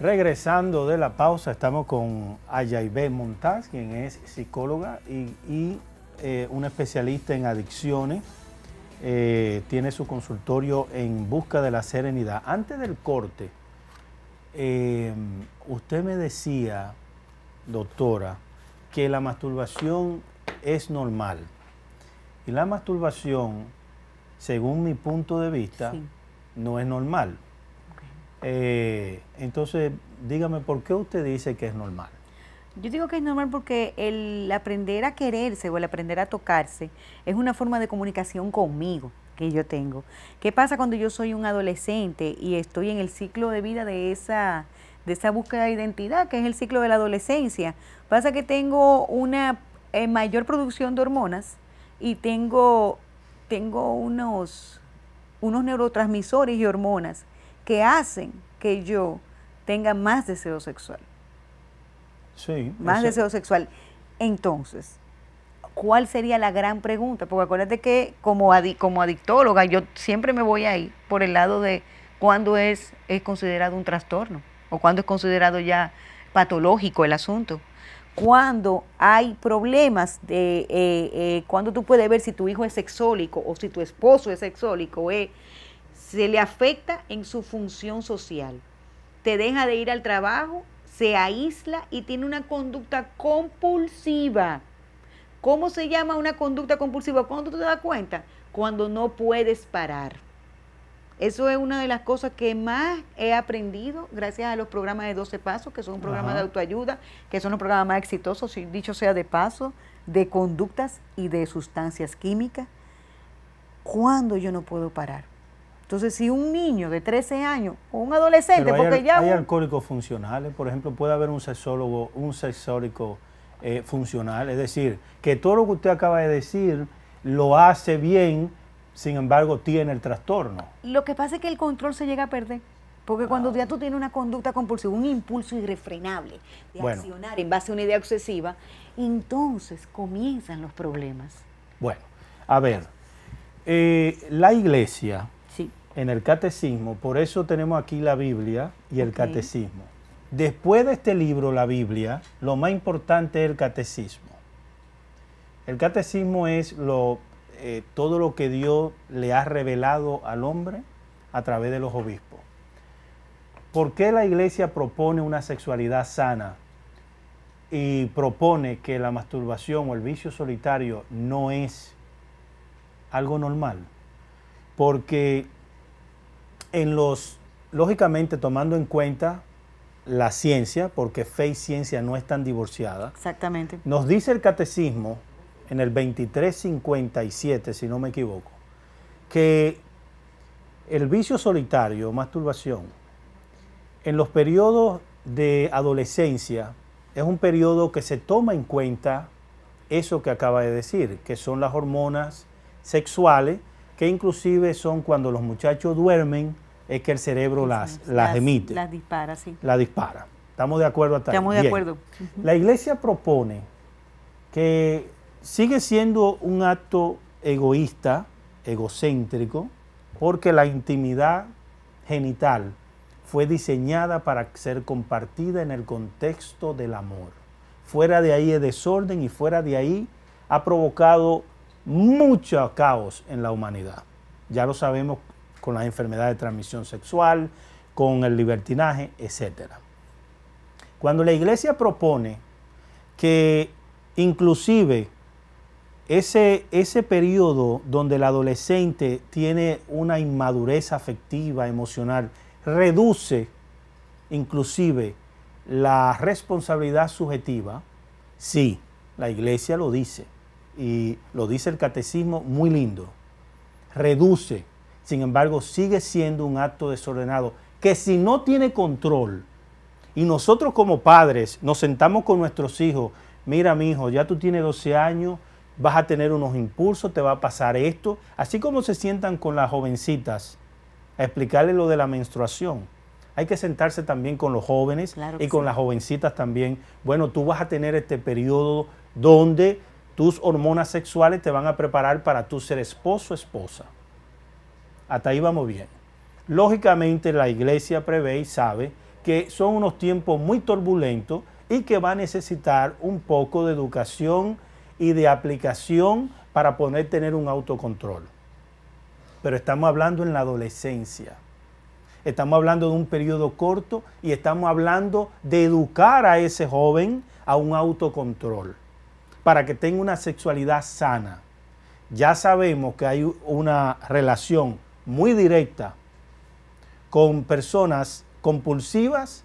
Regresando de la pausa, estamos con Ayaibe Montaz, quien es psicóloga y, eh, una especialista en adicciones. Eh, tiene su consultorio en busca de la serenidad. Antes del corte, eh, usted me decía, doctora, que la masturbación es normal. Y la masturbación, según mi punto de vista, no es normal. Eh, entonces, dígame, ¿por qué usted dice que es normal? Yo digo que es normal porque el aprender a quererse o el aprender a tocarse es una forma de comunicación conmigo que yo tengo. ¿Qué pasa cuando yo soy un adolescente y estoy en el ciclo de vida de esa, de esa búsqueda de identidad, que es el ciclo de la adolescencia? Pasa que tengo una eh, mayor producción de hormonas y tengo, tengo unos, unos neurotransmisores y hormonas que hacen que yo tenga más deseo sexual. Sí. Más deseo sexual. Entonces, ¿cuál sería la gran pregunta? Porque acuérdate que como, como adictóloga yo siempre me voy ahí por el lado de cuándo es, es considerado un trastorno o cuándo es considerado ya patológico el asunto. Cuando hay problemas de, eh, eh, cuando tú puedes ver si tu hijo es sexólico o si tu esposo es sexólico, eh, se le afecta en su función social. Te deja de ir al trabajo, se aísla y tiene una conducta compulsiva. ¿Cómo se llama una conducta compulsiva? ¿Cuándo te das cuenta? Cuando no puedes parar. Eso es una de las cosas que más he aprendido gracias a los programas de 12 Pasos, que son un programa de autoayuda, que son los programas más exitosos, dicho sea de paso, de conductas y de sustancias químicas. ¿Cuándo yo no puedo parar? Entonces, si un niño de 13 años o un adolescente, porque ya... Hay alcohólicos funcionales, por ejemplo, puede haber un sexólogo, un sexólico eh, funcional, es decir, que todo lo que usted acaba de decir lo hace bien, sin embargo, tiene el trastorno. Lo que pasa es que el control se llega a perder. Porque cuando ya tú tienes una conducta compulsiva, un impulso irrefrenable de accionar en base a una idea obsesiva, entonces comienzan los problemas. Bueno, a ver, eh, la iglesia en el catecismo, por eso tenemos aquí la Biblia y el catecismo. Después de este libro, la Biblia, lo más importante es el catecismo. El catecismo es lo, eh, todo lo que Dios le ha revelado al hombre a través de los obispos. ¿Por qué la iglesia propone una sexualidad sana y propone que la masturbación o el vicio solitario no es algo normal? Porque en los, lógicamente tomando en cuenta la ciencia, porque fe y ciencia no están divorciadas. Exactamente. Nos dice el catecismo en el 2357, si no me equivoco, que el vicio solitario, masturbación, en los periodos de adolescencia es un periodo que se toma en cuenta eso que acaba de decir, que son las hormonas sexuales que inclusive son cuando los muchachos duermen, es que el cerebro las, las, emite. Las dispara, sí. La dispara. ¿Estamos de acuerdo hasta Estamos de acuerdo. La iglesia propone que sigue siendo un acto egoísta, egocéntrico, porque la intimidad genital fue diseñada para ser compartida en el contexto del amor. Fuera de ahí es desorden y fuera de ahí ha provocado mucho caos en la humanidad. Ya lo sabemos con las enfermedades de transmisión sexual, con el libertinaje, etc. Cuando la iglesia propone que inclusive ese, ese periodo donde el adolescente tiene una inmadurez afectiva, emocional, reduce inclusive la responsabilidad subjetiva, sí, la iglesia lo dice y lo dice el catecismo muy lindo, reduce, sin embargo sigue siendo un acto desordenado que si no tiene control y nosotros como padres nos sentamos con nuestros hijos, mira mi hijo, ya tú tienes 12 años, vas a tener unos impulsos, te va a pasar esto, así como se sientan con las jovencitas a explicarles lo de la menstruación. Hay que sentarse también con los jóvenes y con las jovencitas también. Bueno, tú vas a tener este periodo donde tus hormonas sexuales te van a preparar para tu ser esposo o esposa. Hasta ahí vamos bien. Lógicamente la iglesia prevé y sabe que son unos tiempos muy turbulentos y que va a necesitar un poco de educación y de aplicación para poder tener un autocontrol. Pero estamos hablando en la adolescencia. Estamos hablando de un periodo corto y estamos hablando de educar a ese joven a un autocontrol para que tenga una sexualidad sana. Ya sabemos que hay una relación muy directa con personas compulsivas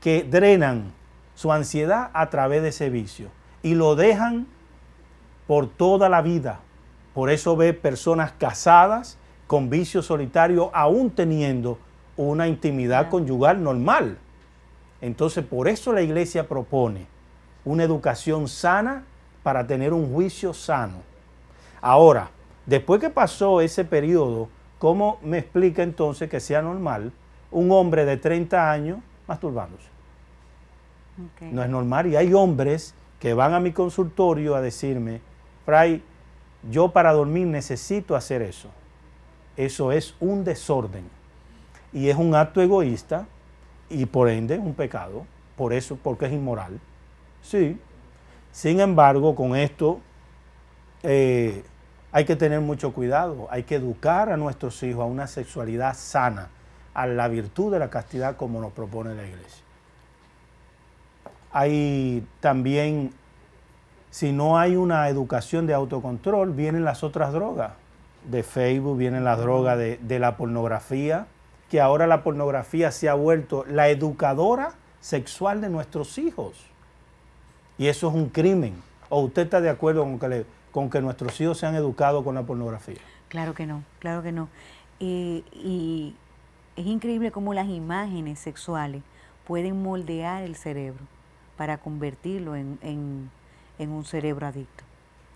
que drenan su ansiedad a través de ese vicio y lo dejan por toda la vida. Por eso ve personas casadas con vicio solitario aún teniendo una intimidad conyugal normal. Entonces, por eso la iglesia propone una educación sana para tener un juicio sano. Ahora, después que pasó ese periodo, ¿cómo me explica entonces que sea normal un hombre de 30 años masturbándose? No es normal. Y hay hombres que van a mi consultorio a decirme, Fray, yo para dormir necesito hacer eso. Eso es un desorden. Y es un acto egoísta y por ende un pecado. Por eso, porque es inmoral. Sí. Sin embargo, con esto eh, hay que tener mucho cuidado. Hay que educar a nuestros hijos a una sexualidad sana, a la virtud de la castidad como nos propone la iglesia. Hay también, si no hay una educación de autocontrol, vienen las otras drogas. De Facebook, vienen las drogas de, de la pornografía, que ahora la pornografía se ha vuelto la educadora sexual de nuestros hijos. Y eso es un crimen. ¿O usted está de acuerdo con que, con que nuestros hijos se han educado con la pornografía? Claro que no, claro que no. y es increíble cómo las imágenes sexuales pueden moldear el cerebro para convertirlo en, un cerebro adicto.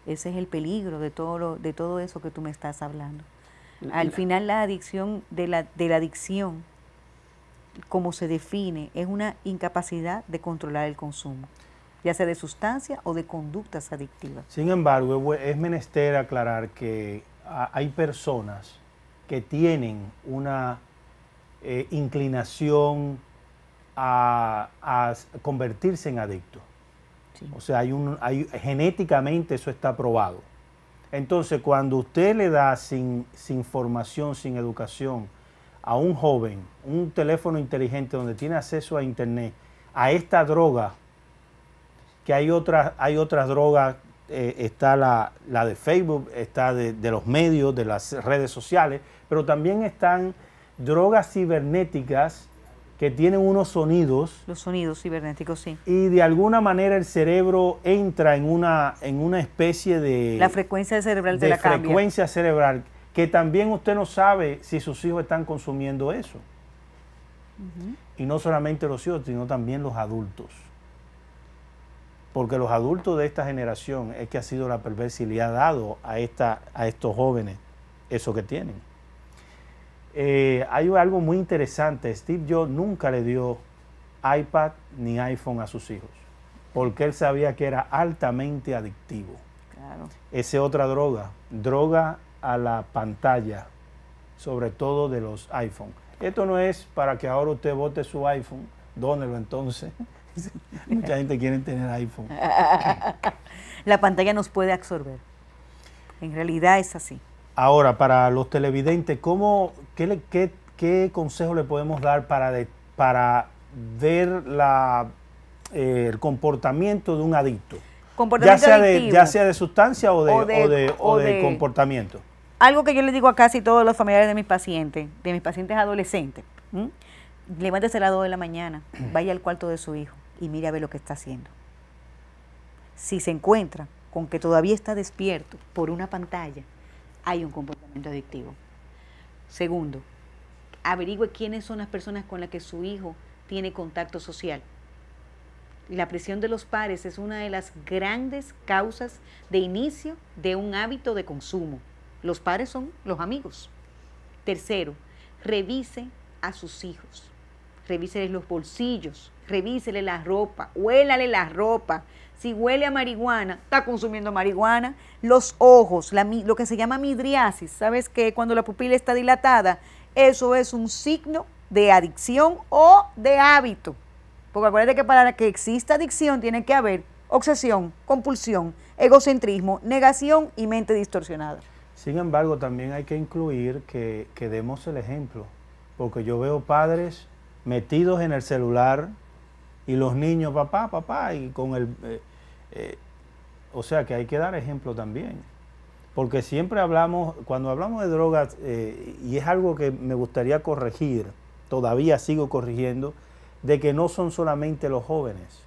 Ese es el peligro de todo, de todo eso que tú me estás hablando. Al final la adicción de la, de la adicción, como se define, es una incapacidad de controlar el consumo, ya sea de sustancia o de conductas adictivas. Sin embargo, es menester aclarar que hay personas que tienen una eh, inclinación a, convertirse en adicto. O sea, hay un, hay, genéticamente eso está probado. Entonces, cuando usted le da sin, sin formación, sin educación, a un joven un teléfono inteligente donde tiene acceso a internet, a esta droga, que hay otras, hay otras drogas, eh, está la, de Facebook, está de, de los medios, de las redes sociales, pero también están drogas cibernéticas que tienen unos sonidos. Los sonidos cibernéticos, sí. Y de alguna manera el cerebro entra en una, en una especie de... La frecuencia cerebral de, de la frecuencia cerebral, que también usted no sabe si sus hijos están consumiendo eso. Y no solamente los hijos, sino también los adultos. Porque los adultos de esta generación es que ha sido la perversa y le ha dado a, esta, a estos jóvenes eso que tienen. Eh, hay algo muy interesante. Steve Jobs nunca le dio iPad ni iPhone a sus hijos, porque él sabía que era altamente adictivo. Claro. Esa es otra droga, droga a la pantalla, sobre todo de los iPhone. Esto no es para que ahora usted vote su iPhone, dónelo entonces. Mucha gente quiere tener iPhone. la pantalla nos puede absorber. En realidad es así. Ahora, para los televidentes, ¿cómo, qué, qué, qué consejo le podemos dar para, para ver la, eh, el comportamiento de un adicto? ya sea de, ya sea de sustancia o de, o de, comportamiento. Algo que yo le digo a casi todos los familiares de mis pacientes, de mis pacientes adolescentes, levántese a las 2 de la mañana, vaya al cuarto de su hijo y mire a ver lo que está haciendo. Si se encuentra con que todavía está despierto por una pantalla, hay un comportamiento adictivo. Segundo, averigüe quiénes son las personas con las que su hijo tiene contacto social. La presión de los pares es una de las grandes causas de inicio de un hábito de consumo. Los pares son los amigos. Tercero, revise a sus hijos. Revísele los bolsillos, revísele la ropa, huélale la ropa, si huele a marihuana, está consumiendo marihuana. Los ojos, lo que se llama midriasis, ¿sabes que Cuando la pupila está dilatada, eso es un signo de adicción o de hábito. Porque acuérdate que para que exista adicción tiene que haber obsesión, compulsión, egocentrismo, negación y mente distorsionada. Sin embargo, también hay que incluir que demos el ejemplo, porque yo veo padres metidos en el celular y los niños, papá, papá, y con el... Eh, eh, o sea que hay que dar ejemplo también. Porque siempre hablamos, cuando hablamos de drogas, eh, y es algo que me gustaría corregir, todavía sigo corrigiendo, de que no son solamente los jóvenes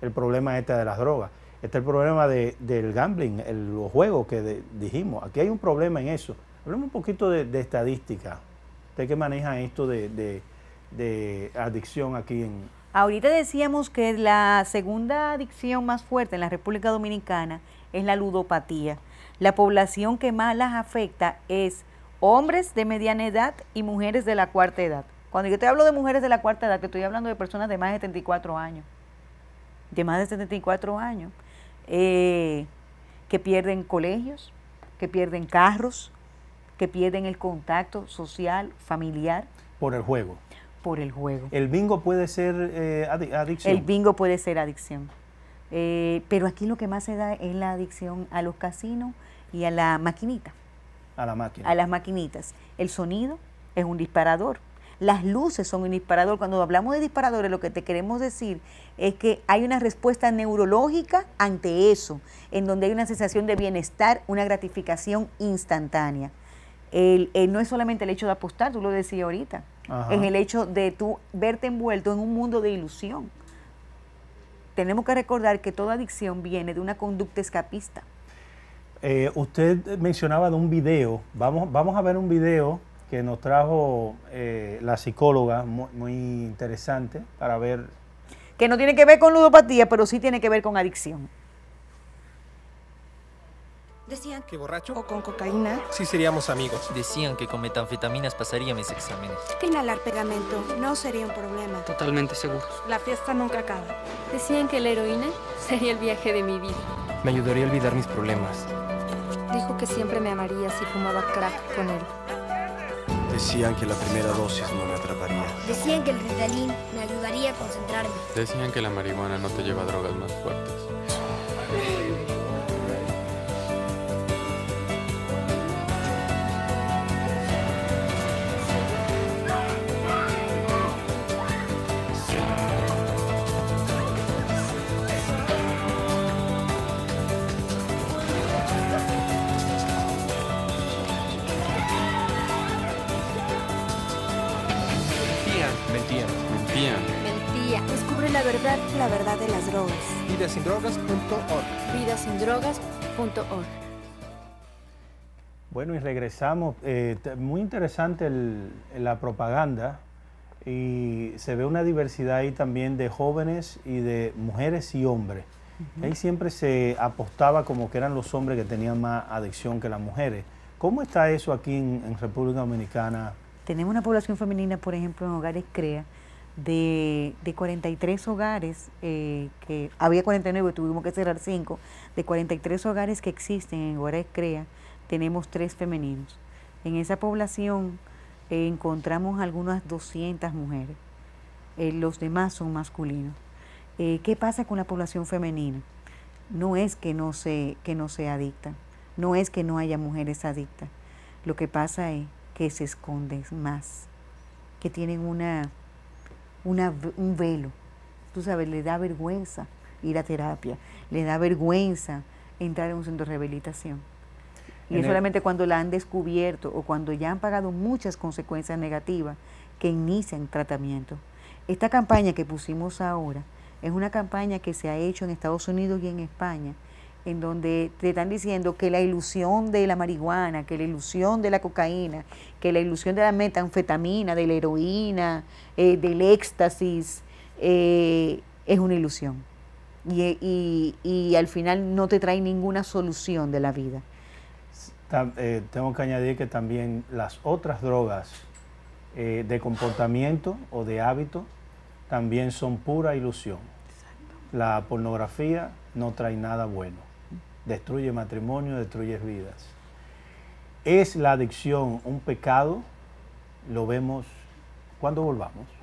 el problema este de las drogas. Este es el problema del gambling, los juegos que dijimos. Aquí hay un problema en eso. Hablemos un poquito de, estadística. Usted que maneja esto de, de adicción aquí en... Ahorita decíamos que la segunda adicción más fuerte en la República Dominicana es la ludopatía. La población que más las afecta es hombres de mediana edad y mujeres de la cuarta edad. Cuando yo te hablo de mujeres de la cuarta edad, te estoy hablando de personas de más de 34 años. De más de 74 años. Eh, que pierden colegios, que pierden carros, que pierden el contacto social, familiar. Por el juego. Por el juego. ¿El bingo puede ser eh, adicción? El bingo puede ser adicción. Eh, pero aquí lo que más se da es la adicción a los casinos y a la maquinita. A la máquina. A las maquinitas. El sonido es un disparador. Las luces son un disparador. Cuando hablamos de disparadores, lo que te queremos decir es que hay una respuesta neurológica ante eso, en donde hay una sensación de bienestar, una gratificación instantánea. El, no es solamente el hecho de apostar, tú lo decías ahorita, es el hecho de tú verte envuelto en un mundo de ilusión. Tenemos que recordar que toda adicción viene de una conducta escapista. Eh, usted mencionaba de un video, vamos, vamos a ver un video que nos trajo eh, la psicóloga, muy, interesante, para ver... Que no tiene que ver con ludopatía, pero sí tiene que ver con adicción. Decían que borracho o con cocaína sí seríamos amigos. Decían que con metanfetaminas pasaría mis exámenes. Que inhalar pegamento no sería un problema. Totalmente seguro. La fiesta nunca acaba. Decían que la heroína sería el viaje de mi vida. Me ayudaría a olvidar mis problemas. Dijo que siempre me amaría si fumaba crack con él. Decían que la primera dosis no me atraparía. Decían que el Ritalin me ayudaría a concentrarme. Decían que la marihuana no te lleva a drogas más fuertes. La verdad de las drogas. Vidasindrogas.org. Vidasindrogas.org. Bueno, y regresamos. Eh, muy interesante la propaganda y se ve una diversidad ahí también de jóvenes y de mujeres y hombres. Ahí siempre se apostaba como que eran los hombres que tenían más adicción que las mujeres. ¿Cómo está eso aquí en, en República Dominicana? Tenemos una población femenina, por ejemplo, en hogares CREA, de, de 43 hogares, eh, que había 49, tuvimos que cerrar 5, de 43 hogares que existen en Juárez CREA, tenemos 3 femeninos. En esa población eh, encontramos algunas 200 mujeres, eh, los demás son masculinos. ¿Qué pasa con la población femenina? No es que no, se, que no sea adicta, no es que no haya mujeres adictas, lo que pasa es que se esconden más, que tienen una un velo. Tú sabes, le da vergüenza ir a terapia, le da vergüenza entrar en un centro de rehabilitación. Y es solamente cuando la han descubierto o cuando ya han pagado muchas consecuencias negativas que inician tratamiento. Esta campaña que pusimos ahora es una campaña que se ha hecho en Estados Unidos y en España en donde te están diciendo que la ilusión de la marihuana, que la ilusión de la cocaína, que la ilusión de la metanfetamina, de la heroína, eh, del éxtasis, eh, es una ilusión. Y, al final no te trae ninguna solución de la vida. Eh, tengo que añadir que también las otras drogas de comportamiento o de hábito también son pura ilusión. La pornografía no trae nada bueno destruye matrimonio, destruye vidas. ¿Es la adicción un pecado? Lo vemos cuando volvamos.